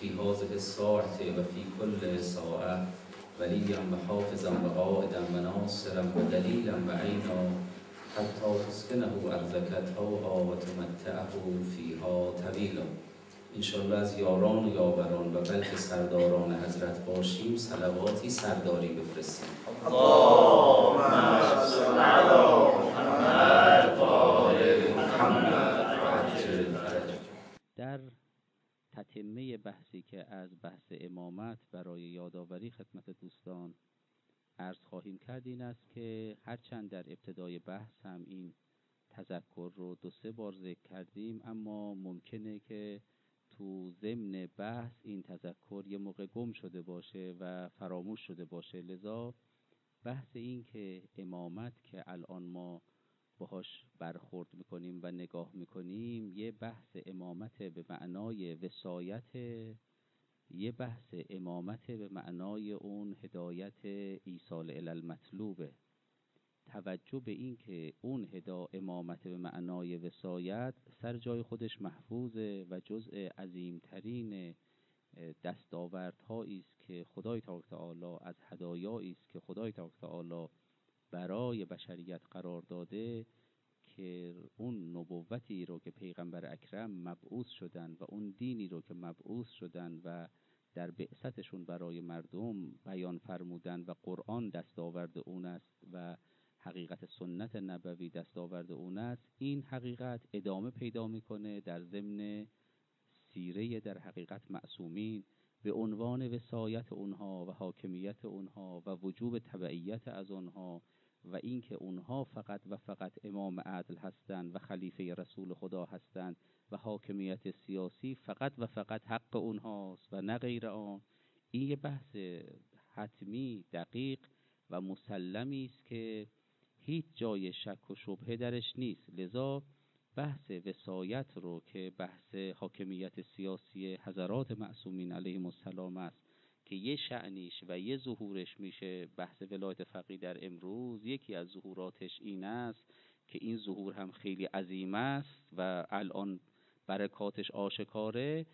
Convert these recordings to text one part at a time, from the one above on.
في هذه الساعة وفي كل ساعة. وليا وحافظا وقائدا وناصرا ودليلا وعينا. حتى تسكنه أرضك طوعا وتمتعه فيها طويلا. انشالله از یاران و یاوران و بلکه سرداران حضرت باشیم سلواتی سرداری بفرستیم. در تتمه بحثی که از بحث امامت برای یادآوری خدمت دوستان عرض خواهیم کرد این است که هرچند در ابتدای بحث هم این تذکر رو دو سه بار ذکر کردیم اما ممکنه که تو ضمن بحث این تذکر یه موقع گم شده باشه و فراموش شده باشه. لذا بحث این که امامت که الان ما باهاش برخورد می‌کنیم و نگاه می‌کنیم یه بحث امامت به معنای وسایت یه بحث امامت به معنای اون هدایت ایصال المطلوبه توجه به این که اون هدا امامت به معنای وسایت سر جای خودش محفوظه و جزء عظیمترین دستاوردهایی است که خدای تعالی از هدایایی است که خدای تعالی برای بشریت قرار داده که اون نبوتی رو که پیغمبر اکرم مبعوث شدن و اون دینی رو که مبعوث شدن و در بعثتشون برای مردم بیان فرمودن و قرآن دستاورد اون است و حقیقت سنت نبوی دستاورد اون است این حقیقت ادامه پیدا می‌کنه در ضمن سیره در حقیقت معصومین به عنوان وسایت اونها و حاکمیت اونها و وجوب تبعیت از اونها و اینکه اونها فقط و فقط امام عدل هستند و خلیفه رسول خدا هستند و حاکمیت سیاسی فقط و فقط حق اونهاست و نه غیر آن. این یه بحث حتمی دقیق و مسلمی است که هیچ جای شک و شبهه درش نیست. لذا بحث وسایت رو که بحث حاکمیت سیاسی حضرات معصومین علیهم السلام است که یه شعنیش و یه ظهورش میشه بحث ولایت فقی در امروز یکی از ظهوراتش این است که این ظهور هم خیلی عظیم است و الان برکاتش آشکاره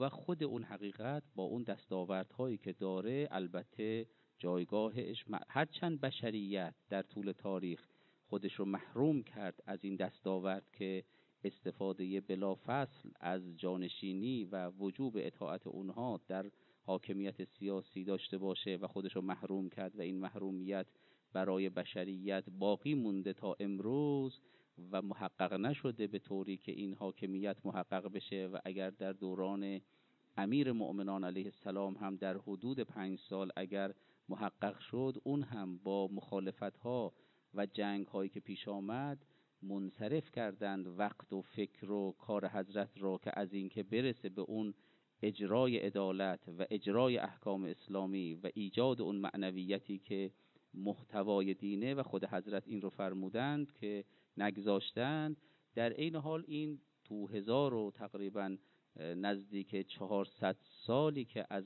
و خود اون حقیقت با اون دستاوردهایی که داره البته جایگاهش هرچند بشریت در طول تاریخ خودش رو محروم کرد از این دستاورد که استفاده بلافصل از جانشینی و وجوب اطاعت اونها در حاکمیت سیاسی داشته باشه و خودش رو محروم کرد و این محرومیت برای بشریت باقی مونده تا امروز و محقق نشده به طوری که این حاکمیت محقق بشه و اگر در دوران امیر مؤمنان علیه السلام هم در حدود پنج سال اگر محقق شد اون هم با مخالفت ها و جنگ هایی که پیش آمد منصرف کردند وقت و فکر و کار حضرت را که از اینکه برسه به اون اجرای عدالت و اجرای احکام اسلامی و ایجاد اون معنویتی که محتوای دینه و خود حضرت این رو فرمودند که نگذاشتند. در این حال این تو هزار و تقریبا نزدیک چهارصد سالی که از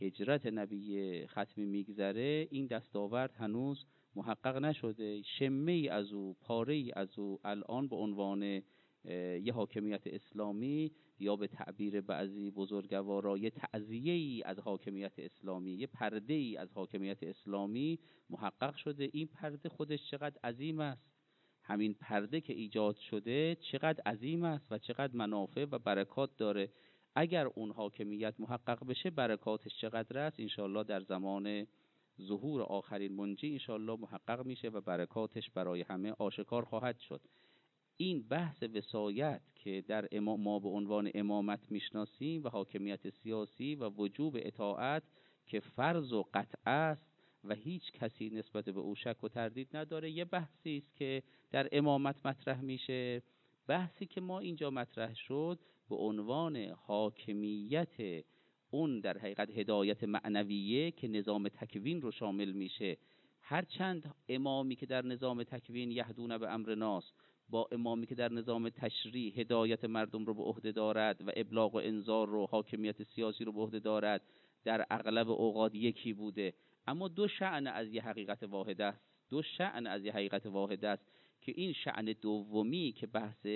هجرت نبی ختمی میگذره این دستاورد هنوز محقق نشده. شمه ای از او پاره ای از او الان به عنوان یه حاکمیت اسلامی یا به تعبیر بعضی بزرگوارا یه تعذیه ای از حاکمیت اسلامی یه پرده ای از حاکمیت اسلامی محقق شده. این پرده خودش چقدر عظیم است؟ همین پرده که ایجاد شده چقدر عظیم است و چقدر منافع و برکات داره. اگر اون حاکمیت محقق بشه برکاتش چقدر است؟ انشالله در زمان ظهور آخرین منجی انشالله محقق میشه و برکاتش برای همه آشکار خواهد شد. این بحث وسایت که در امام ما به عنوان امامت می‌شناسیم و حاکمیت سیاسی و وجوب اطاعت که فرض و قطع است و هیچ کسی نسبت به او شک و تردید نداره یه بحثی است که در امامت مطرح میشه. بحثی که ما اینجا مطرح شد به عنوان حاکمیت اون در حقیقت هدایت معنویه که نظام تکوین رو شامل میشه. هرچند امامی که در نظام تکوین یهدون به امر ناس با امامی که در نظام تشریع هدایت مردم رو به عهده دارد و ابلاغ و انذار رو حاکمیت سیاسی رو به عهده دارد در اغلب اوقات یکی بوده. اما دو شعن از یه حقیقت واحد است. دو شعن از یه حقیقت واحد است که این شعن دومی که بحث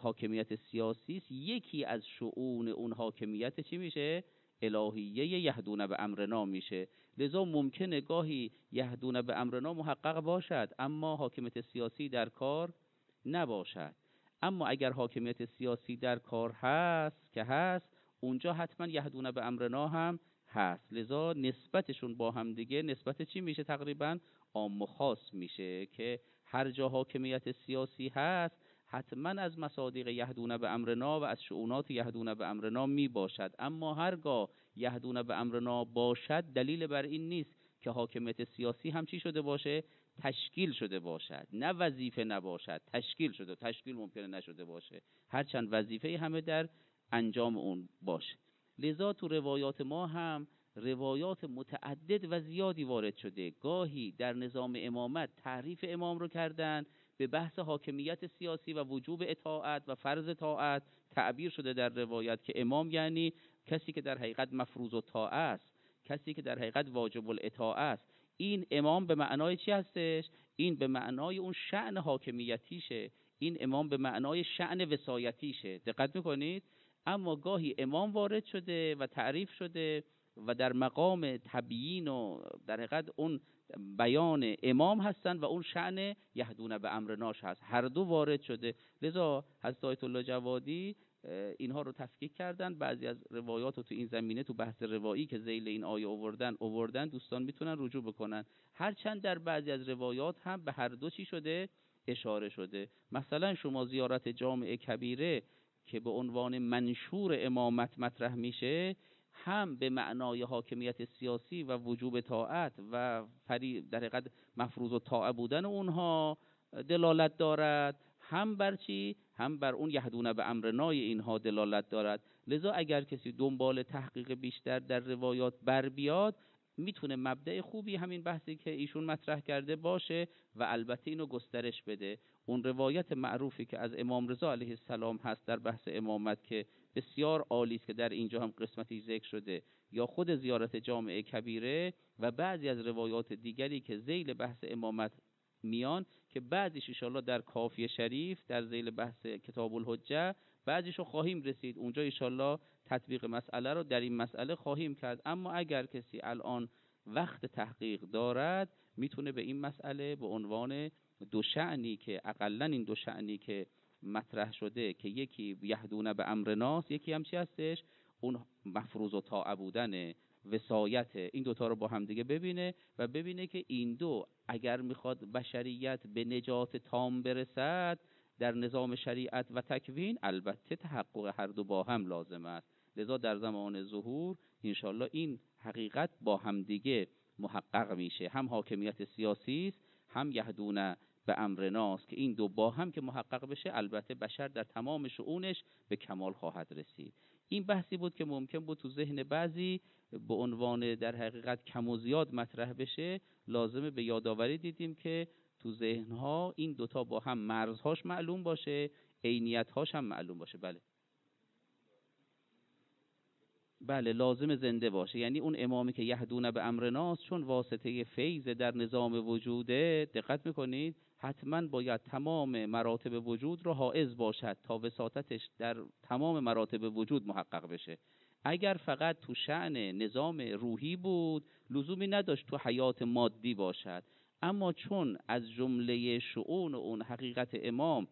حاکمیت سیاسی است یکی از شعون اون حاکمیت چی میشه؟ الهیه یهدون به امرنا میشه. لذا ممکنه گاهی یهدون به امرنا محقق باشد اما حاکمیت سیاسی در کار نباشد. اما اگر حاکمیت سیاسی در کار هست که هست اونجا حتما یهدون به امرنا هم هست. لذا نسبتشون با هم دیگه نسبت چی میشه تقریبا؟ عام خاص میشه که هر جا حاکمیت سیاسی هست حتما از مصادیق یهدون به امرنا و از شعونات یهدون به امرنا می باشد اما هرگاه یهدون به امرنا باشد دلیل بر این نیست که حاکمیت سیاسی هم چی شده باشه؟ تشکیل شده باشد نه وظیفه نباشد تشکیل شده تشکیل ممکنه نشده باشه. هرچند وظیفه همه در انجام اون باشه. لذا تو روایات ما هم روایات متعدد و زیادی وارد شده. گاهی در نظام امامت تعریف امام رو کردن به بحث حاکمیت سیاسی و وجوب اطاعت و فرض طاعت تعبیر شده در روایت که امام یعنی کسی که در حقیقت مفروض و است کسی که در حقیقت واجب الاطاعه است. این امام به معنای چی هستش؟ این به معنای اون شعن حاکمیتیشه. این امام به معنای شعن وسایتیشه دقت می‌کنید؟ اما گاهی امام وارد شده و تعریف شده و در مقام تبیین و در حقیقت اون بیان امام هستند و اون شعن یهدون به امر ناش هست. هر دو وارد شده. لذا حضرت آیت الله جوادی اینها رو تفکیک کردن. بعضی از روایات رو تو این زمینه تو بحث روایی که زیل این آیه اووردن اووردن دوستان می‌تونن رجوع بکنن. هرچند در بعضی از روایات هم به هر دو چی شده اشاره شده. مثلا شما زیارت جامع کبیره که به عنوان منشور امامت مطرح میشه هم به معنای حاکمیت سیاسی و وجوب طاعت و در حقیقت مفروض و طاعه بودن اونها دلالت دارد. هم بر چی؟ هم بر اون یهدونه به امر نای اینها دلالت دارد. لذا اگر کسی دنبال تحقیق بیشتر در روایات بر بیاد می‌تونه مبدع خوبی همین بحثی که ایشون مطرح کرده باشه و البته اینو گسترش بده. اون روایت معروفی که از امام رضا علیه السلام هست در بحث امامت که بسیار عالی است که در اینجا هم قسمتی ذکر شده. یا خود زیارت جامعه کبیره و بعضی از روایات دیگری که زیل بحث امامت میان که بعضیش ایشالله در کافی شریف در زیل بحث کتاب الحجه بعضیش رو خواهیم رسید. اونجا ایشالله تطبیق مسئله رو در این مسئله خواهیم کرد. اما اگر کسی الان وقت تحقیق دارد می‌تونه به این مسئله به عنوان دو شعنی که اقلا این دو شعنی که مطرح شده که یکی یهدونه به امر ناس یکی هم چی هستش؟ اون مفروض و طاعه بودن وسایت این دوتا رو با هم دیگه ببینه و ببینه که این دو اگر می‌خواد بشریت به نجات تام برسد در نظام شریعت و تکوین البته تحقق هر دو با هم لازم است. لذا در زمان ظهور انشالله این حقیقت با هم دیگه محقق میشه. هم حاکمیت سیاسی است هم یهدونه به امر ناس که این دو با هم که محقق بشه البته بشر در تمام شعونش به کمال خواهد رسید. این بحثی بود که ممکن بود تو ذهن بعضی به عنوان در حقیقت کم و زیاد مطرح بشه لازمه به یادآوری دیدیم که تو ذهنها این دوتا با هم مرزهاش معلوم باشه عینیتهاش هم معلوم باشه. بله. بله لازم زنده باشه. یعنی اون امامی که یهدونه به امر ناس چون واسطه فیض در نظام وجوده دقت می‌کنید حتما باید تمام مراتب وجود رو حائز باشد تا وساطتش در تمام مراتب وجود محقق بشه. اگر فقط تو شعن نظام روحی بود لزومی نداشت تو حیات مادی باشد. اما چون از جمله شعون اون حقیقت امام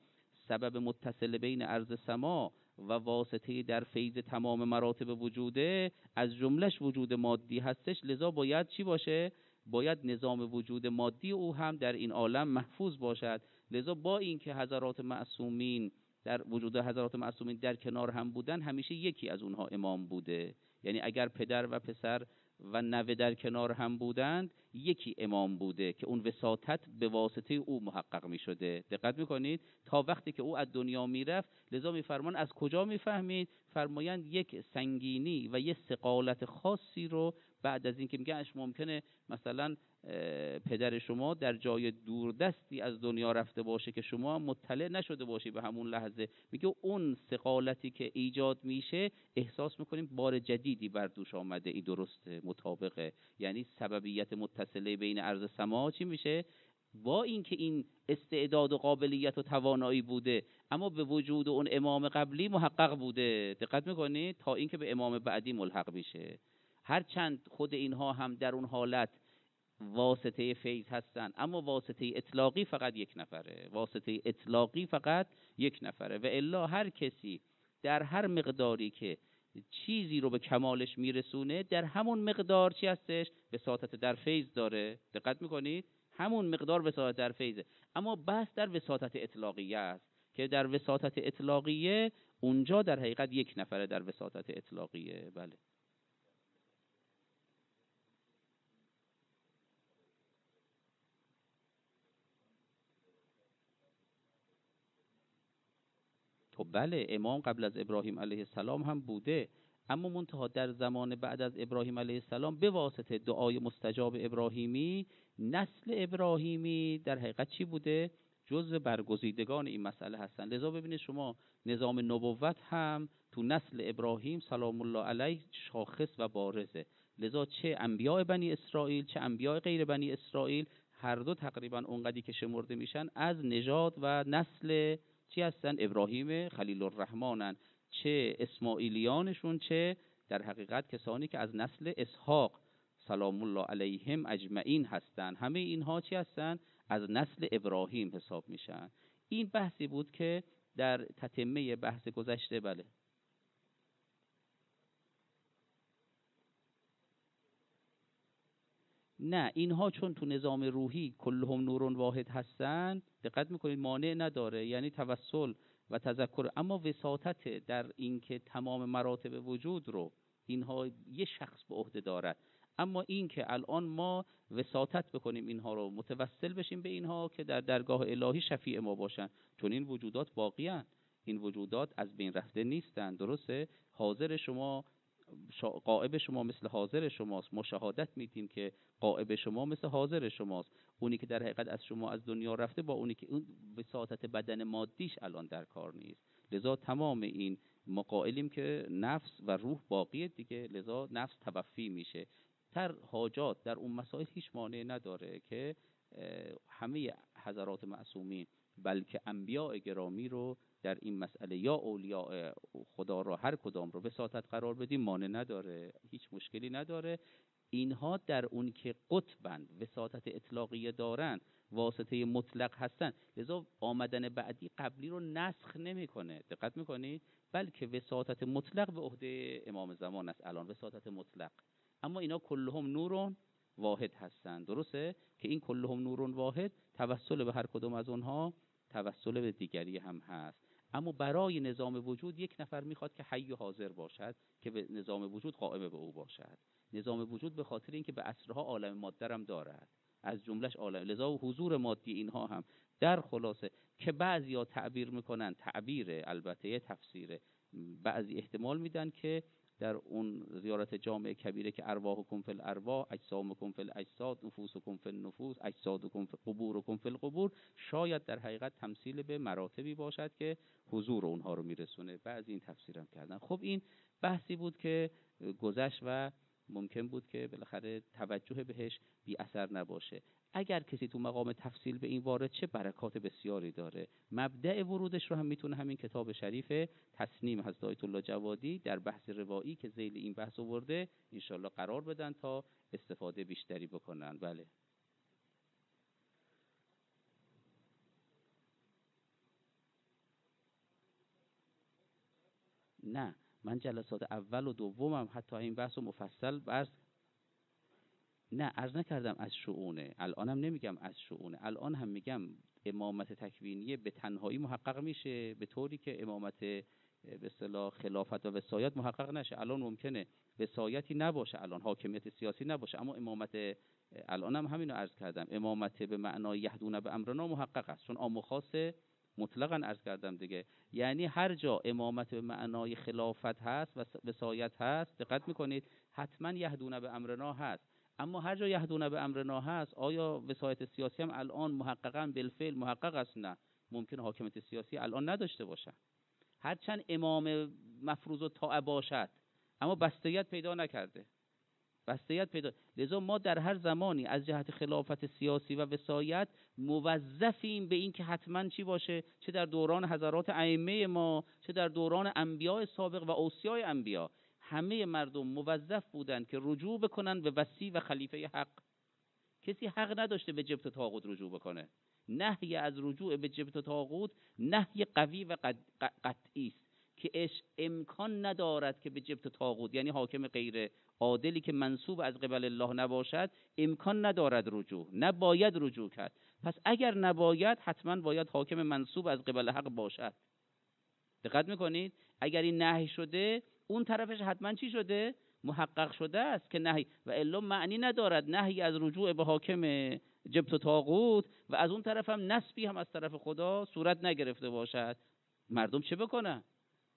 سبب متصل بین عرض سما و واسطه در فیض تمام مراتب وجوده از جملش وجود مادی هستش لذا باید چی باشه؟ باید نظام وجود مادی او هم در این عالم محفوظ باشد. لذا با اینکه حضرات معصومین در وجود حضرات معصومین در کنار هم بودن همیشه یکی از اونها امام بوده. یعنی اگر پدر و پسر و نوه در کنار هم بودند یکی امام بوده که اون وساطت به واسطه او محقق می شده دقت می‌کنید؟ تا وقتی که او از دنیا می‌رفت لذا میفرمان از کجا می‌فهمید؟ فرمایند یک سنگینی و یک سقالت خاصی رو بعد از اینکه میگه اش ممکنه مثلا پدر شما در جای دوردستی از دنیا رفته باشه که شما مطلع نشده باشی به همون لحظه. میگه اون سقالتی که ایجاد میشه احساس می‌کنیم بار جدیدی بر دوش آمده. ای درست مطابقه. یعنی سببیت متصله بین عرض سما چی میشه؟ با اینکه این استعداد و قابلیت و توانایی بوده اما به وجود اون امام قبلی محقق بوده. دقت می‌کنید تا اینکه به امام بعدی ملحق میشه. هرچند خود اینها هم در اون حالت واسطه فیض هستند اما واسطه اطلاقی فقط یک نفره. واسطه اطلاقی فقط یک نفره. و الا هر کسی در هر مقداری که چیزی رو به کمالش میرسونه در همون مقدار چی هستش؟ وساطت در فیض داره. دقت می‌کنید؟ همون مقدار وساطت در فیضه اما بحث در وساطت اطلاقیه است که در وساطت اطلاقیه اونجا در حقیقت یک نفره در وساطت اطلاقیه. بله. خب بله امام قبل از ابراهیم علیه السلام هم بوده اما منتها در زمان بعد از ابراهیم علیه السلام به واسطه دعای مستجاب ابراهیمی نسل ابراهیمی در حقیقت چی بوده؟ جز برگزیدگان این مسئله هستن. لذا ببینید شما نظام نبوت هم تو نسل ابراهیم سلام الله علیه شاخص و بارزه. لذا چه انبیاء بنی اسرائیل چه انبیاء غیر بنی اسرائیل هر دو تقریبا اونقدی که شمرده میشن از نژاد و نسل چی هستن؟ ابراهیم خلیل الرحمانن چه اسماعیلیانشون چه در حقیقت کسانی که از نسل اسحاق سلام الله علیهم اجمعین هستند همه اینها چی هستند از نسل ابراهیم حساب میشن. این بحثی بود که در تتمه بحث گذشته بله. نه اینها چون تو نظام روحی کلهم نورون واحد هستند دقت می‌کنید مانع نداره یعنی توسل و تذکر. اما وساطت در اینکه تمام مراتب وجود رو اینها یه شخص به عهده دارد اما اینکه الان ما وساطت بکنیم اینها رو متوسل بشیم به اینها که در درگاه الهی شفیع ما باشن. چون این وجودات باقی این وجودات از بین رفته نیستند. درسته؟ حاضر شما قائب شما مثل حاضر شماست. ما شهادت میدیم که قائب شما مثل حاضر شماست. اونی که در حقیقت از شما از دنیا رفته با اونی که اون وساطت بدن مادیش الان در کار نیست. لذا تمام این مقائلیم که نفس و روح باقیه دیگه. لذا نفس توفی میشه. تر حاجات در اون مسائل هیچ مانع نداره که همه حضرات معصومین بلکه انبیاء گرامی رو در این مسئله یا اولیاء خدا را هر کدام رو وساطت قرار بدیم مانع نداره هیچ مشکلی نداره. اینها در اون که قطبند وساطت اطلاقیه دارن واسطه مطلق هستن. لذا آمدن بعدی قبلی رو نسخ نمی‌کنه. دقت می‌کنید؟ بلکه وساطت مطلق به عهده امام زمان است الان وساطت مطلق. اما اینا کلهم نورون واحد هستند درسته؟ که این کلهم نورون واحد توسل به هر کدوم از اونها توسل به دیگری هم هست. اما برای نظام وجود یک نفر می‌خواد که حی و حاضر باشد که به نظام وجود قائم به او باشد. نظام وجود به خاطر اینکه به اصرها عالم ماده هم دارد. از جملش عالم لذا حضور مادی اینها هم. در خلاصه که بعضی تعبیر می‌کنن تعبیر البته تفسیر بعضی احتمال میدن که در اون زیارت جامع کبیره که ارواحکم فی الارواح اجسامکم فی الاجساد نفوسکم فی النفوس اجسادکم فی قبورکم فی القبور شاید در حقیقت تمثیل به مراتبی باشد که حضور اونها رو میرسونه. بعضی این تفسیرم کردن. خب این بحثی بود که گذشت و ممکن بود که بالاخره توجه بهش بی اثر نباشه. اگر کسی تو مقام تفصیل به این وارد چه برکات بسیاری داره؟ مبدع ورودش رو هم می‌تونه همین کتاب شریف تصنیم حضرت آیت الله جوادی در بحث روایی که زیل این بحث آورده انشالله قرار بدن تا استفاده بیشتری بکنن. بله. نه من جلسات اول و دومم حتی این بحث و مفصل برس نه عرض نکردم از شعونه. الانم نمیگم از شعونه. الان هم میگم امامت تکوینیه به تنهایی محقق میشه به طوری که امامت به اصطلاح خلافت و وسایت محقق نشه. الان ممکنه وسایتی نباشه الان حاکمیت سیاسی نباشه. اما امامت الان هم همینو عرض کردم. امامت به معنای یهدون به امرنا محقق است. چون عام و خاص مطلقا عرض کردم دیگه. یعنی هر جا امامت به معنای خلافت هست و وسایت هست دقت می‌کنید حتما یهدون به امرنا هست. اما هر جا یهدون به امرنا هست آیا وسایت سیاسی هم الان محققا بالفعل محقق است؟ نه. ممکن حاکمیت سیاسی الان نداشته باشن هرچند امام مفروض و طاعه باشد اما بستیت پیدا نکرده. بستیت پیدا لذا ما در هر زمانی از جهت خلافت سیاسی و وسایت موظفیم به این که حتما چی باشه؟ چه در دوران حضرات ائمه ما چه در دوران انبیاء سابق و اوصیای انبیا همه مردم موظف بودند که رجوع بکنن به وسی و خلیفه حق. کسی حق نداشته به جبت تاغوت رجوع بکنه. نهی از رجوع به جبت تاغوت نهی قوی و قطعی است که اش امکان ندارد که به جبت تاغوت یعنی حاکم غیر عادلی که منصوب از قبل الله نباشد امکان ندارد رجوع. نباید رجوع کرد. پس اگر نباید حتما باید حاکم منصوب از قبل حق باشد. دقت می‌کنید؟ اگر این نهی شده اون طرفش حتما چی شده؟ محقق شده است که نهی. و الا معنی ندارد. نهی از رجوع به حاکم جبت و تاغوت و از اون طرف هم نسبی هم از طرف خدا صورت نگرفته باشد. مردم چه بکنن؟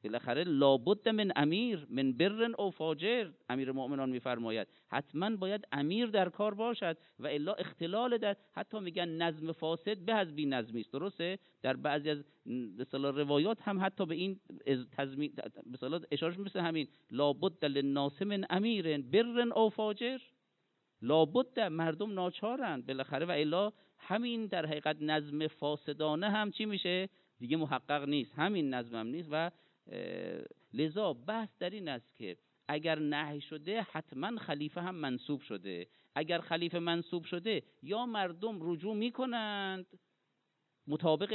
بالاخره لابد من امیر من برن او فاجر امیر مؤمنان میفرماید. حتما باید امیر در کار باشد و الا اختلال در حتی میگن نظم فاسد به از بی نظمی است. درسته؟ در بعضی از مثلا روایات هم حتی به این تضمین مثلا اشاره مثل همین. لابد للناس من امیر برن او فاجر. لابد مردم ناچارن. بالاخره و الا همین در حقیقت نظم فاسدانه هم چی میشه؟ دیگه محقق نیست. همین نظم هم نیست و لذا بحث در این است که اگر نهی شده حتما خلیفه هم منصوب شده. اگر خلیفه منصوب شده یا مردم رجوع می‌کنند. مطابق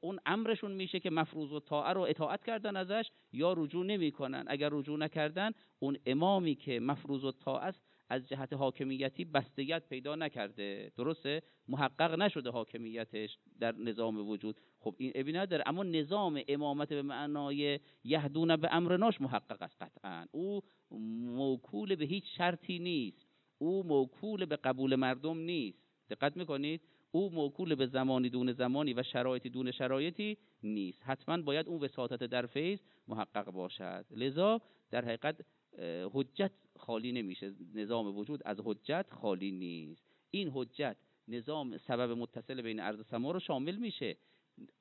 اون امرشون میشه که مفروض و طاعه رو اطاعت کردن ازش یا رجوع نمی‌کنن. اگر رجوع نکردن اون امامی که مفروض و طاعه است از جهت حاکمیتی بستگیت پیدا نکرده. درسته؟ محقق نشده حاکمیتش در نظام وجود. خب این ابی نداره اما نظام امامت به معنای یهدون به امرناش محقق است قطعا. او موکول به هیچ شرطی نیست. او موکول به قبول مردم نیست. دقت می‌کنید؟ او موکول به زمانی دون زمانی و شرایطی دون شرایطی نیست. حتما باید اون وساطت در فیض محقق باشد. لذا در حقیقت حجت خالی نمیشه. نظام وجود از حجت خالی نیست. این حجت نظام سبب متصل بین ارض و سما رو شامل میشه.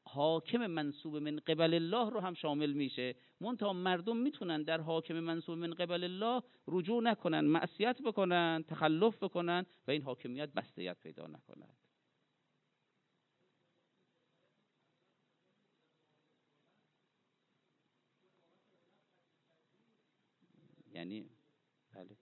حاکم منصوب من قبل الله رو هم شامل میشه. منتها مردم می‌تونن در حاکم منصوب من قبل الله رجوع نکنن معصیت بکنن تخلف بکنن و این حاکمیت بستیت پیدا نکند یعنی؟ بله.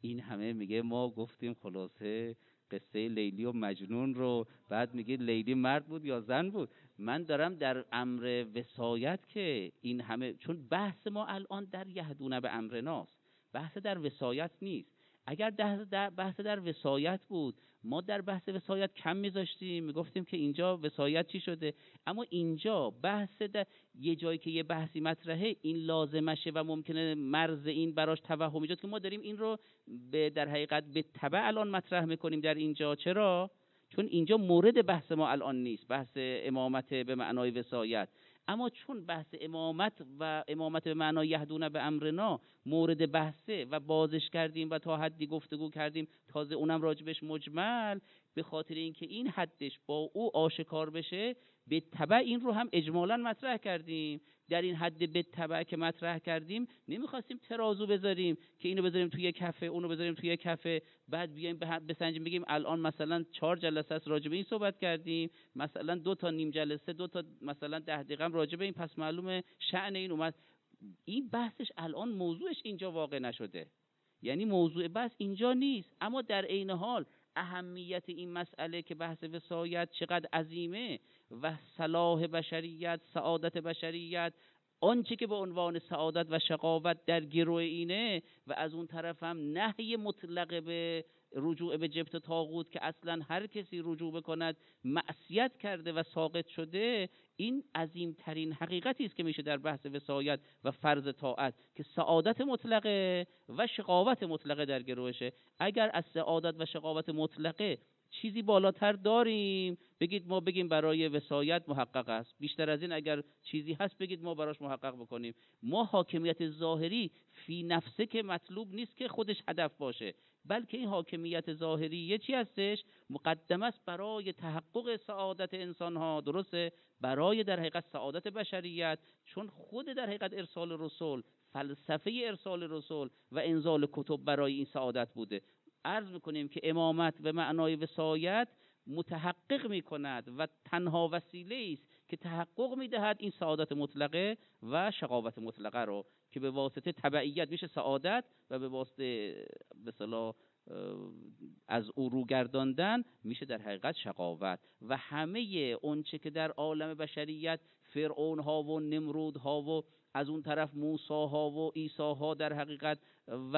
این همه میگه ما گفتیم خلاصه قصه لیلی و مجنون رو بعد میگه لیلی مرد بود یا زن بود؟ من دارم در امر وسایت که این همه چون بحث ما الان در یهدونه به امر ناست. بحث در وسایت نیست. اگر در بحث در وسایت بود ما در بحث وسایت کم میذاشتیم. می‌گفتیم که اینجا وسایت چی شده؟ اما اینجا بحث در یه جایی که یه بحثی مطرحه این لازمشه و ممکنه مرز این براش توهم ایجاد که ما داریم این رو به در حقیقت به تبع الان مطرح می‌کنیم در اینجا. چرا؟ چون اینجا مورد بحث ما الان نیست. بحث امامت به معنای وسایت. اما چون بحث امامت و امامت به معنای یهدون به امرنا مورد بحثه و بازش کردیم و تا حدی گفتگو کردیم تازه اونم راجبش مجمل به خاطر اینکه این حدش با او آشکار بشه به تبع این رو هم اجمالا مطرح کردیم. در این حد به تبع که مطرح کردیم نمی‌خواستیم ترازو بذاریم که اینو بذاریم توی کفه اونو بذاریم توی کفه. بعد بیایم بسنجیم بگیم الان مثلا چهار جلسه است راجع به این صحبت کردیم. مثلا دو تا نیم جلسه دو تا مثلا ده دقیقه راجع به این. پس معلومه شأن این اومد. این بحثش الان موضوعش اینجا واقع نشده. یعنی موضوع بحث اینجا نیست. اما در عین حال اهمیت این مسئله که بحث وسایت چقدر عظیمه و صلاح بشریت سعادت بشریت آنچه که به عنوان سعادت و شقاوت در گروه اینه و از اون طرف هم نهی مطلق به رجوع به جبت تاغوت که اصلا هر کسی رجوع بکند معصیت کرده و ساقط شده این عظیمترین حقیقتی است که میشه در بحث وسایت و فرض طاعت که سعادت مطلقه و شقاوت مطلقه در گروهشه. اگر از سعادت و شقاوت مطلقه چیزی بالاتر داریم بگید ما بگیم برای وسایت محقق است. بیشتر از این اگر چیزی هست بگید ما براش محقق بکنیم. ما حاکمیت ظاهری فی نفسه که مطلوب نیست که خودش هدف باشه. بلکه این حاکمیت ظاهری یه چی هستش؟ مقدم است برای تحقق سعادت انسان ها درسته؟ برای در حقیقت سعادت بشریت چون خود در حقیقت ارسال رسول فلسفه ارسال رسول و انزال کتب برای این سعادت بوده. عرض می‌کنیم که امامت به معنای وسایت متحقق می‌کند و تنها وسیله است که تحقق می‌دهد این سعادت مطلقه و شقاوت مطلقه رو که به واسطه تبعیت میشه سعادت و به واسطه به از او رو گرداندن میشه در حقیقت شقاوت. و همه اونچه که در عالم بشریت فرعون ها و نمرود ها و از اون طرف موسی ها و عیسی ها در حقیقت و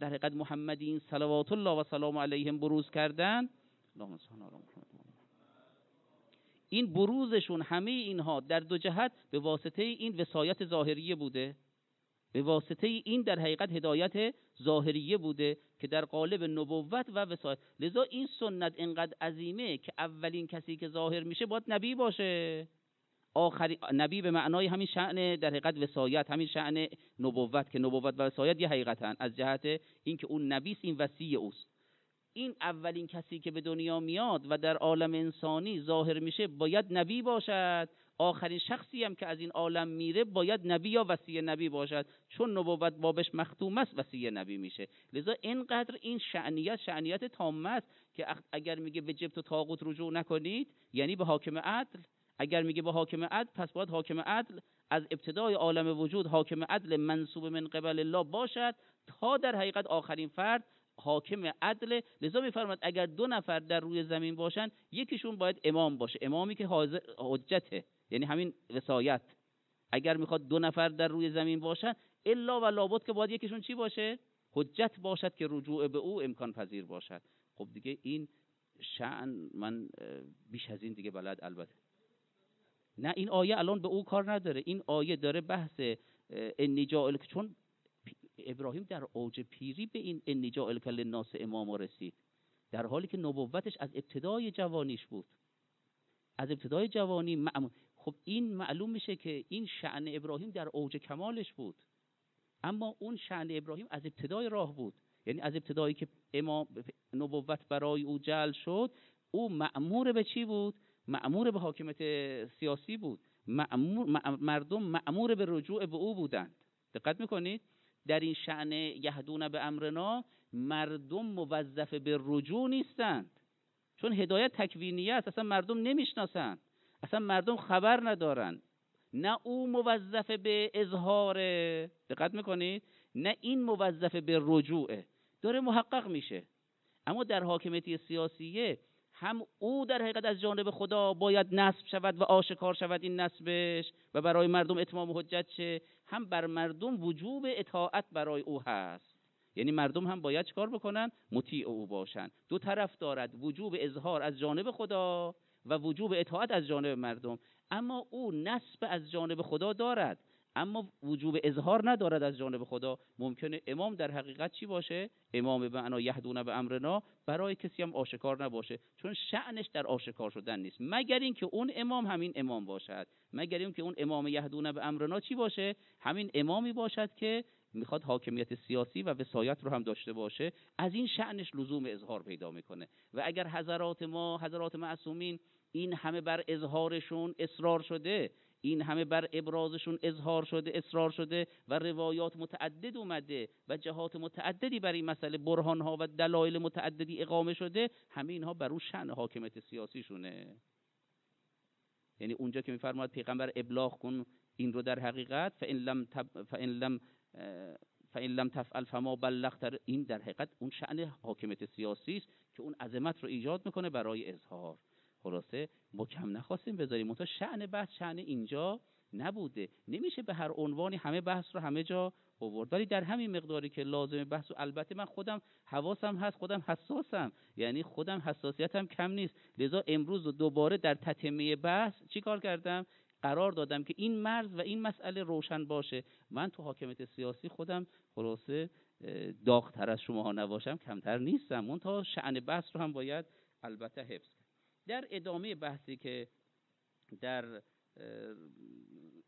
در حقیقت محمدین صلوات الله و سلام علیهم بروز کردن این بروزشون همه اینها در دو جهت به واسطه این وسایت ظاهریه بوده به واسطه این در حقیقت هدایت ظاهریه بوده که در قالب نبوت و وسایت. لذا این سنت اینقدر عظیمه که اولین کسی که ظاهر میشه باید نبی باشه. آخری نبی به معنای همین شعن در حقیقت وسایت همین شعن نبوت که نبوت و وسایت یه حقیقتن. از جهت اینکه اون نبی این وسیع اوست. این اولین کسی که به دنیا میاد و در عالم انسانی ظاهر میشه باید نبی باشد. آخرین شخصی هم که از این عالم میره باید نبی یا وسیع نبی باشد. چون نبوت بابش مختوم است وسیع نبی میشه. لذا اینقدر این شعنیت شعنیت تامه است که اگر میگه به جبت و تاغوت رجوع نکنید یعنی به حاکم عدل. اگر میگه به حاکم عدل پس باید حاکم عدل از ابتدای عالم وجود حاکم عدل منصوب من قبل الله باشد تا در حقیقت آخرین فرد حاکم عدل. لذا میفرماد اگر دو نفر در روی زمین باشن یکیشون باید امام باشه. امامی که حجته یعنی همین وسایت اگر می‌خواد دو نفر در روی زمین باشن الا و لابد که باید یکیشون چی باشه؟ حجت باشد که رجوع به او امکان پذیر باشد. خب دیگه این شعن من بیش از این دیگه بلد البته. نه این آیه الان به او کار نداره. این آیه داره بحث الک چون ابراهیم در اوج پیری به این انجا الکل ناس امام رسید. در حالی که نبوتش از ابتدای جوانیش بود. از ابتدای جوانی معمول خب این معلوم میشه که این شعن ابراهیم در اوج کمالش بود. اما اون شعن ابراهیم از ابتدای راه بود. یعنی از ابتدایی که امام نبوت برای او جل شد او معمور به چی بود؟ معمور به حاکمیت سیاسی بود. مردم معمور به رجوع به او بودند. دقت می‌کنید؟ در این شعن یهدون به امرنا مردم موظف به رجوع نیستند. چون هدایت تکوینیه است اصلا مردم نمی‌شناسند. اصلا مردم خبر ندارند. نه او موظف به اظهار دقت می‌کنید نه این موظف به رجوعه داره محقق میشه. اما در حاکمیت سیاسیه هم او در حقیقت از جانب خدا باید نصب شود و آشکار شود این نصبش و برای مردم اتمام حجت شه. هم بر مردم وجوب اطاعت برای او هست. یعنی مردم هم باید چکار بکنن؟ مطیع او باشند دو طرف دارد وجوب اظهار از جانب خدا و وجوب اطاعت از جانب مردم. اما او نصب از جانب خدا دارد. اما وجوب اظهار ندارد از جانب خدا. ممکنه امام در حقیقت چی باشه؟ امام به معنا یهدون به امرنا برای کسی هم آشکار نباشه چون شعنش در آشکار شدن نیست. مگر اینکه اون امام همین امام باشد. مگر اینکه اون امام یهدون به امرنا چی باشه؟ همین امامی باشد که می‌خواد حاکمیت سیاسی و وسایت رو هم داشته باشه. از این شعنش لزوم اظهار پیدا می‌کنه. و اگر حضرات ما حضرات معصومین این همه بر اظهارشون اصرار شده این همه بر ابرازشون اظهار شده اصرار شده و روایات متعدد اومده و جهات متعددی بر این مسئله برهان ها و دلایل متعددی اقامه شده همه اینها بر اون شأن حاکمیت سیاسیشونه. یعنی اونجا که میفرماد پیغمبر ابلاغ کن این رو در حقیقت فان لم تب فان لم فان لم تفعل فما بلغت این در حقیقت اون شأن حاکمیت سیاسی است که اون عظمت رو ایجاد می‌کنه برای اظهار. خلاصه ما کم نخواستیم بذاریم. منتها شعن بحث شعن اینجا نبوده. نمیشه به هر عنوانی همه بحث رو همه جا آورد. ولی در همین مقداری که لازم بحث و البته من خودم حواسم هست خودم حساسم. یعنی خودم حساسیتم کم نیست. لذا امروز و دوباره در تتمه بحث چی کار کردم؟ قرار دادم که این مرز و این مسئله روشن باشه. من تو حاکمیت سیاسی خودم خلاصه داغتر از شما ها نباشم کمتر نیستم. اون تا شعن بحث رو هم باید البته حفظ در ادامه بحثی که در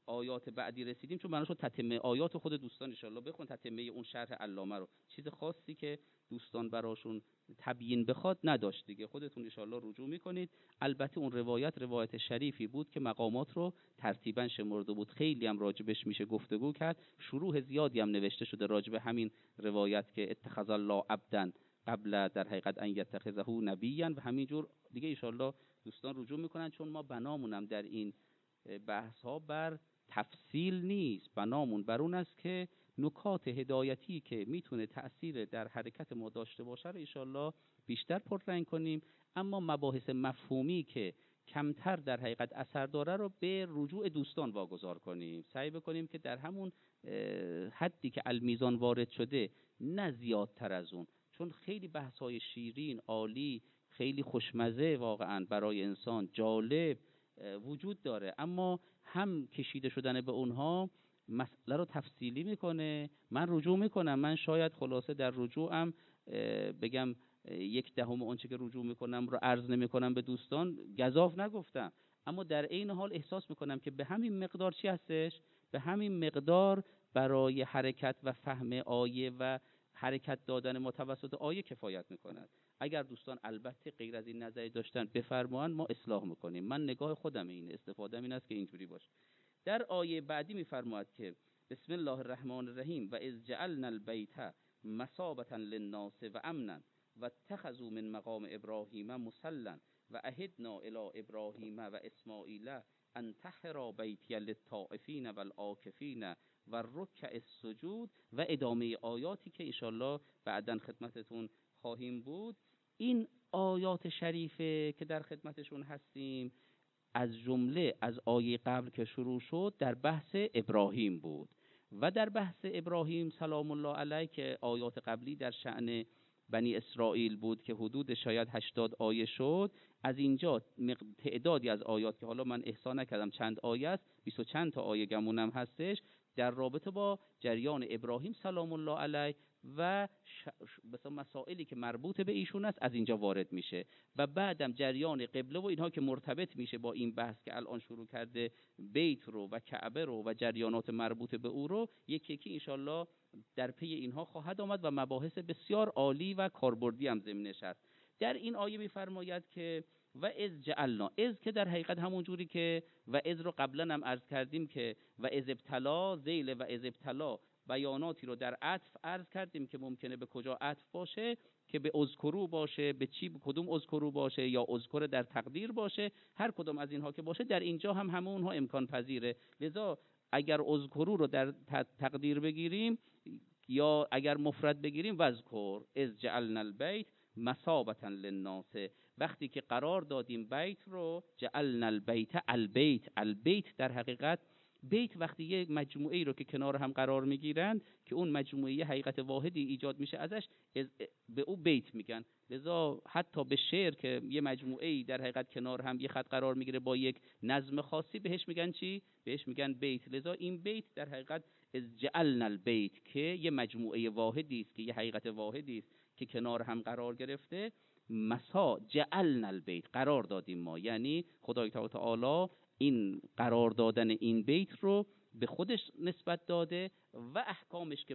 آیات بعدی رسیدیم چون بناشو تتمه آیات خود دوستان انشالله بخون تتمه اون شرح علامه رو. چیز خاصی که دوستان براشون تبیین بخواد نداشت دیگه. خودتون انشالله رجوع می‌کنید. البته اون روایت روایت شریفی بود که مقامات رو ترتیبا شمرده بود. خیلی هم راجبش میشه گفتگو کرد. شروع زیادی هم نوشته شده راجب همین روایت که اتخذ الله عبدا قبل در حقیقت ان یتخذه نبیا و همینجور دیگه انشالله دوستان رجوع می‌کنن چون ما بنامونم در این بحث ها بر تفصیل نیست. بنامون بر اون است که نکات هدایتی که می‌تونه تأثیر در حرکت ما داشته باشه رو ایشالله بیشتر پررنگ کنیم. اما مباحث مفهومی که کمتر در حقیقت اثر داره رو به رجوع دوستان واگذار کنیم. سعی بکنیم که در همون حدی که المیزان وارد شده نه زیادتر از اون. چون خیلی بحث های شیرین عالی خیلی خوشمزه واقعا برای انسان جالب وجود داره. اما هم کشیده شدن به اونها مسئله رو تفصیلی می‌کنه من رجوع می‌کنم. من شاید خلاصه در رجوعم بگم یک دهم آنچه که رجوع می‌کنم رو عرض نمی‌کنم به دوستان گذاف نگفتم. اما در عین حال احساس می‌کنم که به همین مقدار چی هستش؟ به همین مقدار برای حرکت و فهم آیه و حرکت دادن متوسط آیه کفایت می‌کند. اگر دوستان البته غیر از این نظری داشتن بفرمایند ما اصلاح می‌کنیم. من نگاه خودم اینه استفاده این است که اینجوری باشه. در آیه بعدی میفرماید که بسم الله الرحمن الرحیم و از جعلنا البیت مسابتا للناس و امنا و اتخذوا من مقام ابراهیم مسلا و اهدنا الى ابراهیم و اسماعیل ان تحرا بیتی للطائفین والعاکفین و رکع السجود و ادامه آیاتی که ایشالله بعدا خدمتتون خواهیم بود. این آیات شریفه که در خدمتشون هستیم از جمله از آیه قبل که شروع شد در بحث ابراهیم بود و در بحث ابراهیم سلام الله علیه که آیات قبلی در شعن بنی اسرائیل بود که حدود شاید هشتاد آیه شد از اینجا تعدادی از آیات که حالا من احسان نکردم چند آیه است بیست و چند تا آیه گمونم هستش. در رابطه با جریان ابراهیم سلام الله علیه و مثلا مسائلی که مربوط به ایشون است از اینجا وارد میشه. و بعدم جریان قبله و اینها که مرتبط میشه با این بحث که الان شروع کرده بیت رو و کعبه رو و جریانات مربوط به او رو یکی یکی انشالله در پی اینها خواهد آمد و مباحث بسیار عالی و کاربردی هم ضمنش است. در این آیه میفرماید که و از جعلنا از که در حقیقت همون جوری که و از رو قبلا هم عرض کردیم که و از ابتلا زیل و از ابتلا بیاناتی رو در عطف عرض کردیم که ممکنه به کجا عطف باشه که به اذکرو باشه به چی به کدوم اذکرو باشه یا اذکر در تقدیر باشه هر کدوم از اینها که باشه در اینجا هم همونها امکان پذیره. لذا اگر اذکرو رو در تقدیر بگیریم یا اگر مفرد بگیریم وذکر از جعلنا البیت مسابتا للناس. وقتی که قرار دادیم بیت رو جعلنا البیت البیت. البیت در حقیقت بیت وقتی یه مجموعه ای رو که کنار هم قرار می‌گیرند که اون مجموعه حقیقت واحدی ایجاد میشه ازش به او بیت میگن. لذا حتی به شعر که یه مجموعه ای در حقیقت کنار هم یه خط قرار می‌گیره با یک نظم خاصی بهش میگن چی؟ بهش میگن بیت. لذا این بیت در حقیقت از جعلنا البیت که یه مجموعه واحدی است که یه حقیقت واحدی است که کنار هم قرار گرفته. مسا جعلنا البیت قرار دادیم ما. یعنی خدای تعالی این قرار دادن این بیت رو به خودش نسبت داده و احکامش که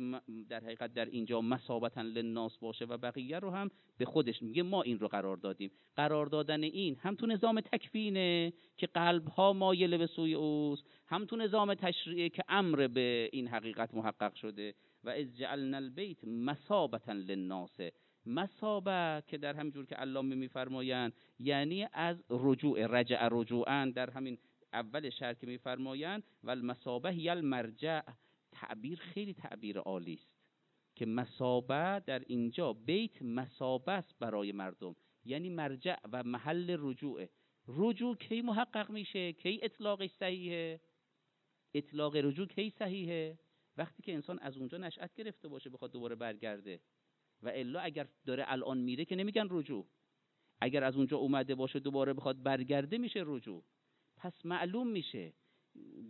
در حقیقت در اینجا مسابتا للناس باشه و بقیه رو هم به خودش میگه ما این رو قرار دادیم. قرار دادن این هم تو نظام تکفینه که قلب ها مایل به سوی اوست هم تو نظام تشریعه که امر به این حقیقت محقق شده. و از جعلنا البیت مسابتا للناس. مسابه که در همین جور که علامه میفرمایند یعنی از رجوع رجع رجوعا در همین اول شرح که میفرمایند و المسابه یا المرجع. تعبیر خیلی تعبیر عالی است که مسابه در اینجا بیت مسابه است برای مردم. یعنی مرجع و محل رجوع. رجوع کی محقق میشه؟ کی اطلاقش صحیحه؟ اطلاق رجوع کی صحیحه؟ وقتی که انسان از اونجا نشأت گرفته باشه بخواد دوباره برگرده. و الا اگر داره الان میره که نمیگن رجوع. اگر از اونجا اومده باشه دوباره بخواد برگرده میشه رجوع. پس معلوم میشه.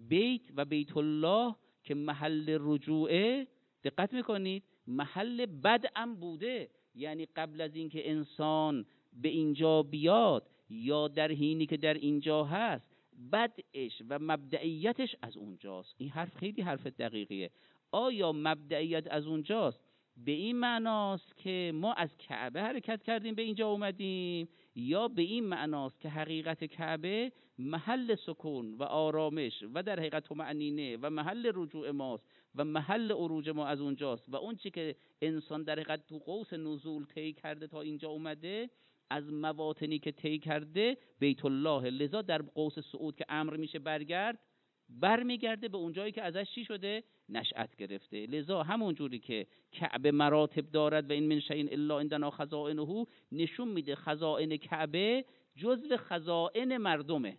بیت و بیت الله که محل رجوعه دقت می‌کنید محل بدعم بوده. یعنی قبل از اینکه انسان به اینجا بیاد یا در حینی که در اینجا هست بدعش و مبدعیتش از اونجاست. این حرف خیلی حرف دقیقیه. آیا مبدعیت از اونجاست؟ به این معناست که ما از کعبه حرکت کردیم به اینجا اومدیم یا به این معناست که حقیقت کعبه محل سکون و آرامش و در حقیقت معنینه و محل رجوع ماست و محل عروج ما از اونجاست. و اون چی که انسان در حقیقت تو قوس نزول طی کرده تا اینجا اومده از مواطنی که طی کرده بیت الله. لذا در قوس سعود که امر میشه برگرد برمیگرده به اونجایی که ازش چی شده؟ نشأت گرفته. لذا همون جوری که کعبه مراتب دارد و این من شین الا عندنا خزائنه نشون میده خزائن کعبه جزو خزائن مردمه.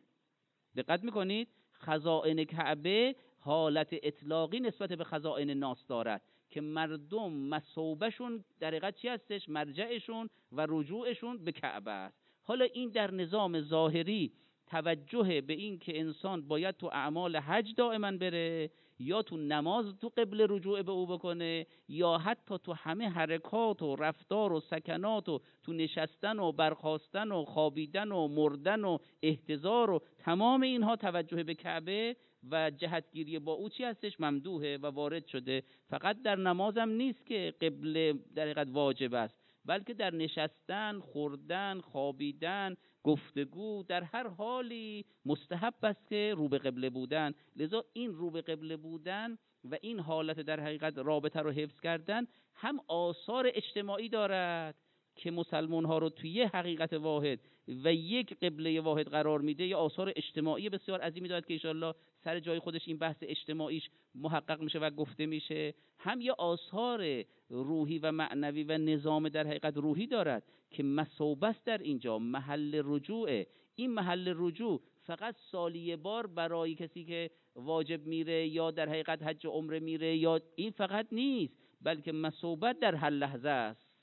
دقت می‌کنید؟ خزائن کعبه حالت اطلاقی نسبت به خزائن ناس دارد که مردم مسوبشون در حقیقت چی هستش؟ مرجعشون و رجوعشون به کعبه است. حالا این در نظام ظاهری توجه به این که انسان باید تو اعمال حج دائما بره یا تو نماز تو قبل رجوع به او بکنه یا حتی تو همه حرکات و رفتار و سکنات و تو نشستن و برخواستن و خوابیدن و مردن و احتضار و تمام اینها توجه به کعبه و جهتگیری با او چی هستش؟ ممدوحه و وارد شده. فقط در نمازم نیست که قبل در واجب است بلکه در نشستن خوردن خوابیدن گفتگو در هر حالی مستحب است که رو به قبله بودن. لذا این رو به قبله بودن و این حالت در حقیقت رابطه رو حفظ کردن هم آثار اجتماعی دارد که مسلمان ها رو توی حقیقت واحد و یک قبله واحد قرار میده یا آثار اجتماعی بسیار عظیمی دارد که انشالله سر جای خودش این بحث اجتماعیش محقق میشه و گفته میشه. هم یه آثار روحی و معنوی و نظام در حقیقت روحی دارد که مسوبس در اینجا محل رجوع. این محل رجوع فقط سالی بار برای کسی که واجب میره یا در حقیقت حج عمره میره یا این فقط نیست بلکه مسوبت در هر لحظه است.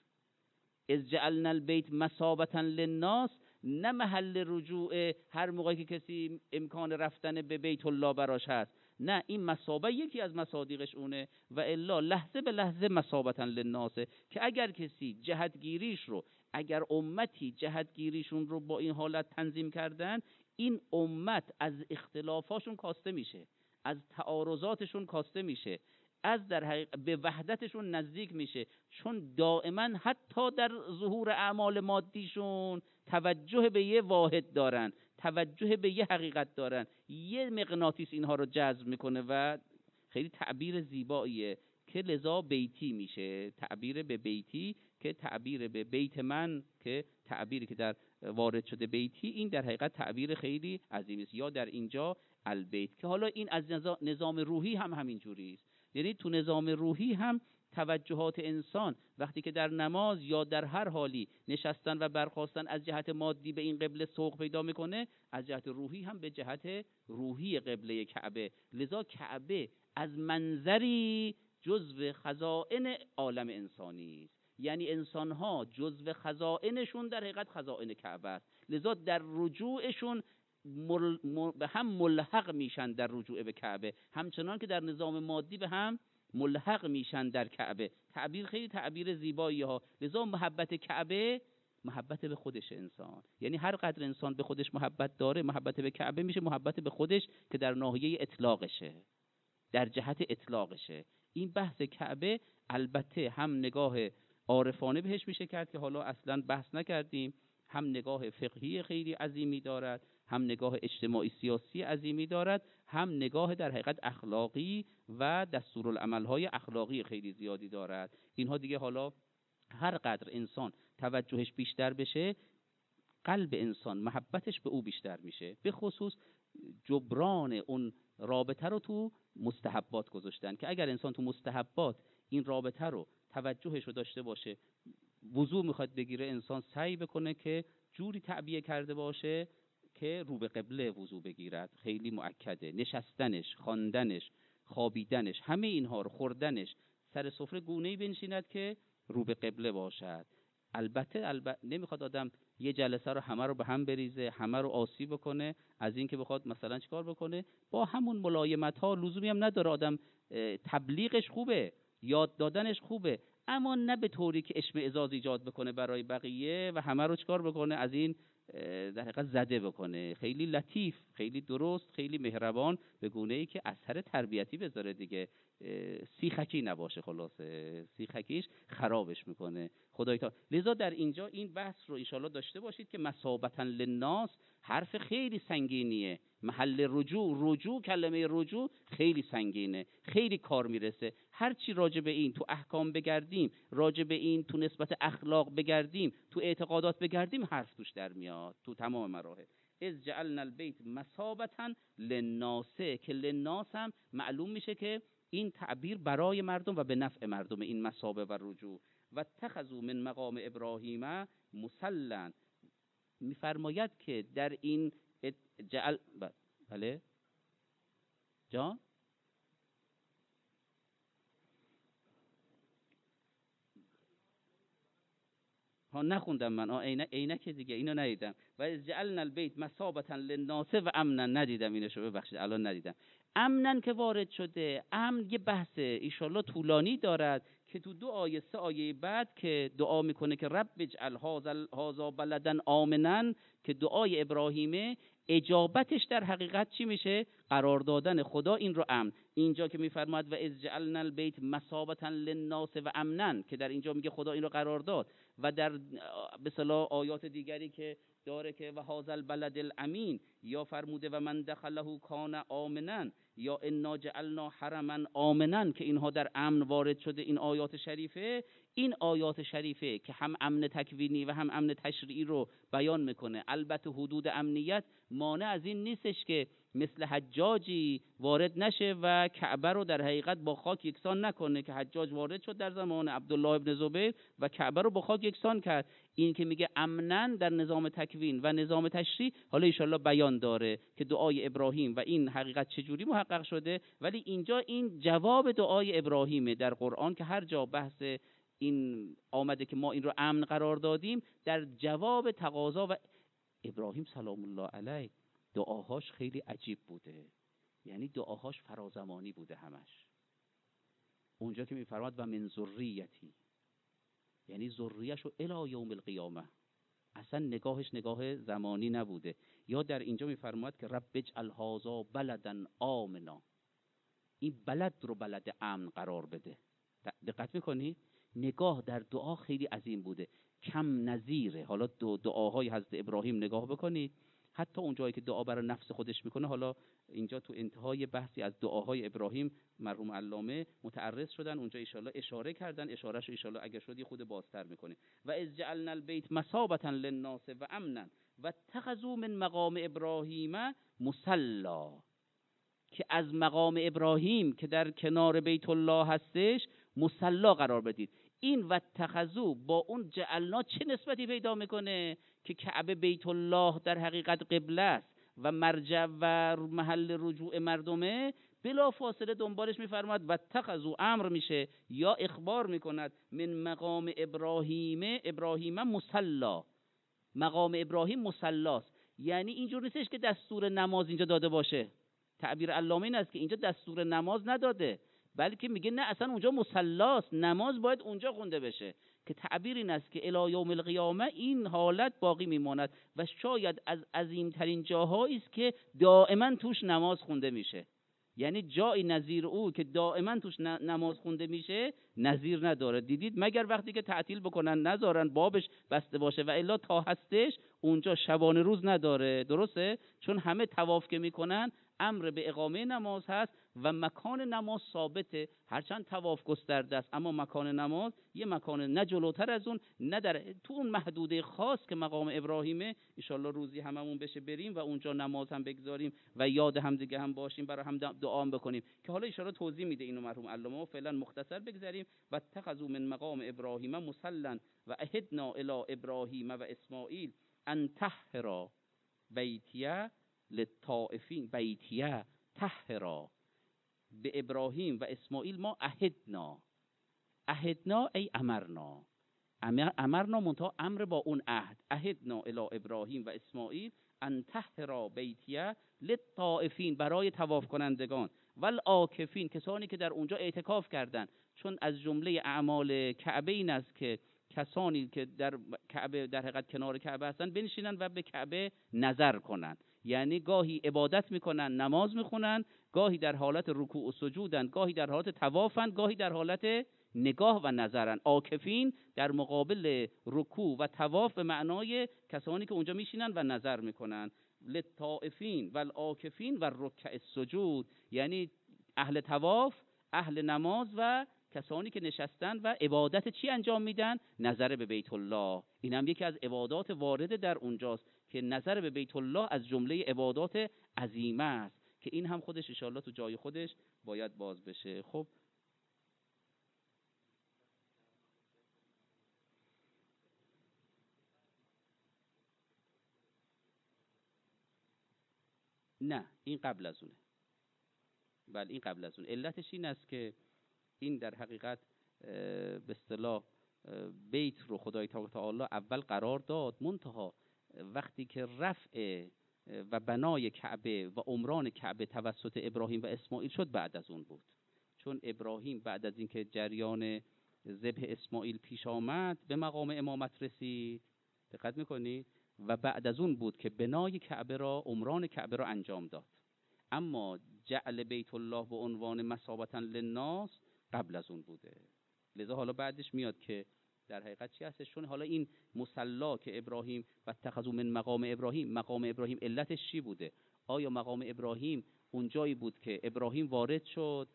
از جعلنا البیت مسابتا للناس نه محل رجوع هر موقعی که کسی امکان رفتن به بیت الله براش هست. نه این مسابه یکی از مصادیقش اونه و الا لحظه به لحظه مسابتا للناسه که اگر کسی جهتگیریش رو اگر امتی جهتگیریشون رو با این حالت تنظیم کردن این امت از اختلافاشون کاسته میشه از تعارضاتشون کاسته میشه از در به وحدتشون نزدیک میشه. چون دائما حتی در ظهور اعمال مادیشون توجه به یه واحد دارن توجه به یه حقیقت دارن. یه مغناطیس اینها رو جذب می‌کنه و خیلی تعبیر زیباییه که لذا بیتی میشه. تعبیر به بیتی که تعبیر به بیت من که تعبیری که در وارد شده بیتی این در حقیقت تعبیر خیلی عظیمی است. یا در اینجا البیت که حالا این از نظام روحی هم همین جوری است یعنی تو نظام روحی هم توجهات انسان وقتی که در نماز یا در هر حالی نشستن و برخواستن از جهت مادی به این قبله سوق پیدا می‌کنه از جهت روحی هم به جهت روحی قبله کعبه. لذا کعبه از منظری جزو خزائن عالم انسانی است. یعنی انسانها جزو خزائنشون در حقیقت خزائن کعبه است. لذا در رجوعشون به هم ملحق میشن در رجوع به کعبه. همچنان که در نظام مادی به هم ملحق میشن در کعبه. تعبیر خیلی تعبیر زیبایی ها لذا محبت کعبه محبت به خودش انسان. یعنی هر قدر انسان به خودش محبت داره محبت به کعبه میشه محبت به خودش که در ناحیه اطلاقشه. در جهت اطلاقشه. این بحث کعبه البته هم نگاه عارفانه بهش میشه کرد که حالا اصلا بحث نکردیم. هم نگاه فقهی خیلی عظیمی دارد. هم نگاه اجتماعی سیاسی عظیمی دارد هم نگاه در حقیقت اخلاقی و دستورالعملهای اخلاقی خیلی زیادی دارد. اینها دیگه حالا هر قدر انسان توجهش بیشتر بشه قلب انسان محبتش به او بیشتر میشه. به خصوص جبران اون رابطه رو تو مستحبات گذاشتن که اگر انسان تو مستحبات این رابطه رو توجهش رو داشته باشه وضوع می‌خواد بگیره انسان سعی بکنه که جوری تعبیه کرده باشه که رو به قبله وضوع بگیرد. خیلی معکده نشستنش خواندنش خوابیدنش همه اینها رو خوردنش سر سفره گونه ای بنشیند که رو به قبله باشد. البته البته نمی‌خواد آدم یه جلسه رو همه رو به هم بریزه همه رو آسیب بکنه از اینکه بخواد مثلا چیکار بکنه. با همون ملایمت ها لزومی هم نداره آدم تبلیغش خوبه یاد دادنش خوبه. اما نه به طوری که اشمعزاز ایجاد بکنه برای بقیه و همه رو چکار بکنه. از این در حقیقت زده بکنه. خیلی لطیف خیلی درست خیلی مهربان به گونه ای که اثر تربیتی بذاره دیگه. سیخکی نباشه خلاصه. سیخکیش خرابش می‌کنه. خدای تا لذا در اینجا این بحث رو ایشالا داشته باشید که مسابتا للناس حرف خیلی سنگینیه. محل رجوع. رجوع کلمه رجوع خیلی سنگینه خیلی کار می‌رسه. هر چی راجع به این تو احکام بگردیم راجع به این تو نسبت اخلاق بگردیم تو اعتقادات بگردیم حرف توش در میاد. تو تمام مراحل. از جعلنا البیت مسابتا للناسه که للناس هم معلوم میشه که این تعبیر برای مردم و به نفع مردم این مسابه و رجوع. و تخذو من مقام ابراهیم مسلن. میفرماید که در این جعل بله جان ها نخوندم من عینه که دیگه اینو ندیدم و از جعلنا البیت مسابتا للناس و امنا ندیدم اینو ببخشید الان ندیدم امنن که وارد شده امن یه بحث ایشالله طولانی دارد که تو دو آیه سه آیه بعد که دعا می‌کنه که رب اجعل هازا بلدن آمنن که دعای ابراهیمه اجابتش در حقیقت چی میشه؟ قرار دادن خدا این رو امن. اینجا که میفرماد و از جعلنا البیت مسابتا للناس و امنن که در اینجا میگه خدا این رو قرار داد. و در به آیات دیگری که داره که و هازل البلد الامین یا فرموده و من دخله کان آمنن یا انا جعلنا حرما آمنن که اینها در امن وارد شده این آیات شریفه. این آیات شریفه که هم امن تکوینی و هم امن تشریعی رو بیان می‌کنه. البته حدود امنیت مانع از این نیستش که مثل حجاجی وارد نشه و کعبه رو در حقیقت با خاک یکسان نکنه که حجاج وارد شد در زمان عبدالله ابن زبیر و کعبه رو با خاک یکسان کرد. این که میگه امنن در نظام تکوین و نظام تشریع حالا ایشالله بیان داره که دعای ابراهیم و این حقیقت چجوری محقق شده. ولی اینجا این جواب دعای ابراهیمه در قرآن که هر جا بحث این آمده که ما این رو امن قرار دادیم در جواب تقاضا و ابراهیم سلام الله علیه دعاهاش خیلی عجیب بوده. یعنی دعاهاش فرازمانی بوده همش. اونجا که میفرماد و من ذریتی. یعنی ذریهش رو الی یوم القیامه. اصلا نگاهش نگاه زمانی نبوده. یا در اینجا میفرماد که رب اجعل هذا بلدا آمنا. این بلد رو بلد امن قرار بده. دقت می‌کنی؟ نگاه در دعا خیلی عظیم بوده. کم نظیره. حالا دعاهای حضرت ابراهیم نگاه بکنید. حتی اون جایی که دعا برای نفس خودش می‌کنه حالا اینجا تو انتهای بحثی از دعاهای ابراهیم مرحوم علامه متعرض شدن. اونجا ایشالله اشاره کردن. اشارهش ایشالله اگر شد یه خود بازتر می‌کنه و از جعلنا البیت مسابتا للناس و امنا و تخذو من مقام ابراهیم مسلا. که از مقام ابراهیم که در کنار بیت الله هستش مسلا قرار بدید. این و تخذو با اون جعلنا چه نسبتی پیدا می‌کنه که کعبه بیت الله در حقیقت قبله است و مرجع و محل رجوع مردمه بلا فاصله دنبالش میفرماد و تخذو امر میشه یا اخبار می‌کند من مقام ابراهیم ابراهیم مسلا. مقام ابراهیم مسلاست یعنی اینجور نیستش که دستور نماز اینجا داده باشه. تعبیر علامه این است که اینجا دستور نماز نداده. بلکه میگه نه اصلا اونجا مسلاست نماز باید اونجا خونده بشه. که تعبیر این است که الی یوم القیامه این حالت باقی میماند و شاید از عظیمترین جاهایی است که دائما توش نماز خونده میشه. یعنی جایی نظیر او که دائما توش نماز خونده میشه نظیر نداره. دیدید؟ مگر وقتی که تعطیل بکنن نذارن بابش بسته باشه و الا تا هستش اونجا شبانه روز نداره. درسته؟ چون همه تواف که می‌کنن امر به اقامه نماز هست. و مکان نماز ثابته. هرچند تواف گسترده است اما مکان نماز یه مکان نه جلوتر از اون نه در تو اون محدوده خاص که مقام ابراهیمه. ان روزی هممون بشه بریم و اونجا نماز هم بگذاریم و یاد هم دیگه هم باشیم برای هم دعا بکنیم. که حالا ان توضیح میده اینو مرحوم علامه. فعلا مختصر بگذاریم. و اتخذوا من مقام ابراهیم مسلا و اهدنا الی ابراهیم و اسماعیل ان تحرا بیتیه لطائفین بیتیه تهرا به ابراهیم و اسماعیل ما اهدنا. اهدنا ای امرنا. امرنا منتها امر با اون عهد. اهدنا الی ابراهیم و اسماعیل ان تهرا بیتیه لطائفین برای تواف کنندگان ول آکفین کسانی که در اونجا اعتکاف کردند چون از جمله اعمال کعبه این است که کسانی که در کعبه در حقیقت کنار کعبه هستن بنشینن و به کعبه نظر کنند یعنی گاهی عبادت می‌کنن نماز می‌خونن گاهی در حالت رکوع و سجودن گاهی در حالت توافن گاهی در حالت نگاه و نظرن آکفین در مقابل رکوع و تواف به معنای کسانی که اونجا میشینن و نظر می‌کنن لطائفین و الاکفین و رکع سجود یعنی اهل تواف اهل نماز و کسانی که نشستن و عبادت چی انجام میدن؟ نظر به بیت الله. این هم یکی از عبادات وارده در اونجاست که نظر به بیت الله از جمله عبادات عظیمه است. که این هم خودش انشاءالله تو جای خودش باید باز بشه. خب. نه این قبل از اونه. بله این قبل از اون. علتش این است که این در حقیقت به اصطلاح بیت رو خدای تعالی اول قرار داد. منتها وقتی که رفع و بنای کعبه و عمران کعبه توسط ابراهیم و اسماعیل شد بعد از اون بود. چون ابراهیم بعد از اینکه جریان ذبح اسماعیل پیش آمد به مقام امامت رسید. دقت می‌کنی و بعد از اون بود که بنای کعبه را عمران کعبه را انجام داد. اما جعل بیت الله به عنوان مسابتا للناس قبل از اون بوده. لذا حالا بعدش میاد که در حقیقت چی هستش؟ چون حالا این مسلا که ابراهیم و تخذو من مقام ابراهیم مقام ابراهیم علتش چی بوده؟ آیا مقام ابراهیم اون جایی بود که ابراهیم وارد شد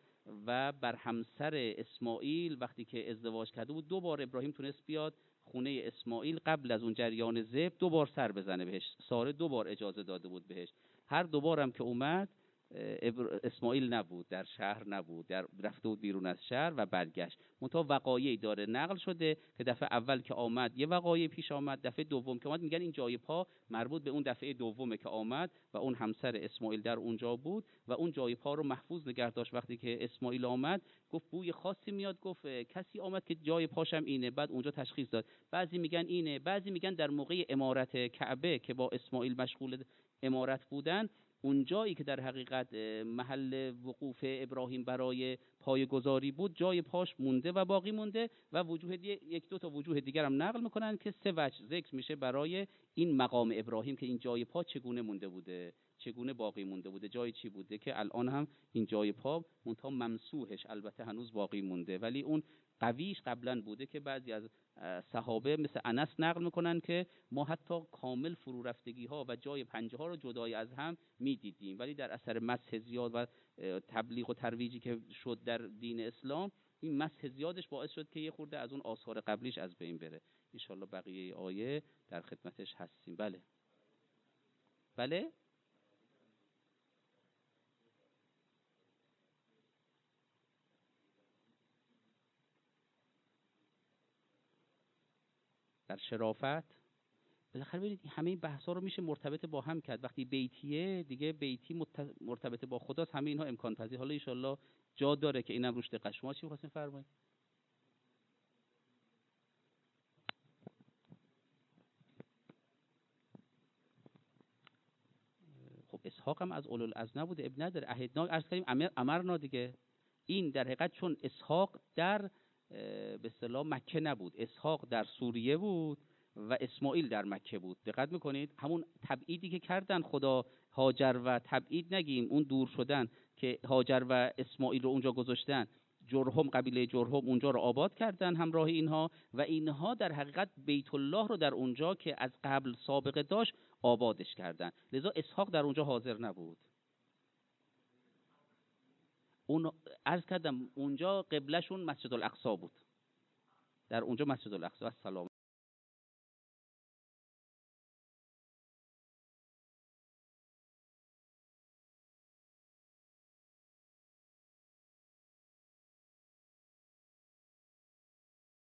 و بر همسر اسماعیل وقتی که ازدواج کرده بود دو بار ابراهیم تونست بیاد خونه اسماعیل قبل از اون جریان زب دو بار سر بزنه بهش. ساره دو بار اجازه داده بود بهش. هر دو بارم که اومد اسماعیل نبود در شهر نبود در رفته بود بیرون از شهر و برگشت. منتها وقایعی داره نقل شده که دفعه اول که آمد یه وقایع پیش آمد دفعه دوم که آمد میگن این جای پا مربوط به اون دفعه دومه که آمد و اون همسر اسماعیل در اونجا بود و اون جای پا رو محفوظ نگه داشت. وقتی که اسماعیل آمد گفت بوی خاصی میاد گفت کسی آمد که جای پاشم اینه. بعد اونجا تشخیص داد. بعضی میگن اینه بعضی میگن در موقع امارت کعبه که با اسماعیل مشغول امارت بودن اون جایی که در حقیقت محل وقوف ابراهیم برای گذاری بود جای پاش مونده و باقی مونده و وجوه یک دو تا وجوه دیگر هم نقل می‌کنن که سه وجه ذکر میشه برای این مقام ابراهیم که این جای پا چگونه مونده بوده چگونه باقی مونده بوده جای چی بوده که الان هم این جای پا منتها ممسوحش البته هنوز باقی مونده. ولی اون قویش قبلا بوده که بعضی از صحابه مثل انس نقل می‌کنن که ما حتی کامل فرو رفتگی ها و جای پنجه ها رو جدای از هم می‌دیدیم. ولی در اثر مسح زیاد و تبلیغ و ترویجی که شد در دین اسلام این مسح زیادش باعث شد که یه خورده از اون آثار قبلیش از بین بره. انشالله بقیه آیه در خدمتش هستیم. بله. بله؟ در شرافت. بالاخره ببینید همه این بحث ها رو میشه مرتبط با هم کرد. وقتی بیتیه دیگه بیتی مرتبط با خداست. همه اینها امکان پذیر. حالا ان جا داره که اینم روش دقت. شما چی می‌خواستین فرمایید؟ خب اسحاق هم از اولو از نبوده اب نداره. اهدنا عرض کردیم امر امرنا دیگه. این در حقیقت چون اسحاق در به اصطلاح مکه نبود. اسحاق در سوریه بود و اسماعیل در مکه بود. دقت می‌کنید؟ همون تبعیدی که کردن خدا هاجر و تبعید نگیم. اون دور شدن که هاجر و اسماعیل رو اونجا گذاشتن. جرهم قبیله جرهم اونجا رو آباد کردن همراه اینها و اینها در حقیقت بیت الله رو در اونجا که از قبل سابقه داشت آبادش کردن. لذا اسحاق در اونجا حاضر نبود. اون عرض کردم اونجا قبلشون مسجد الاقصا بود. در اونجا مسجد الاقصا سلام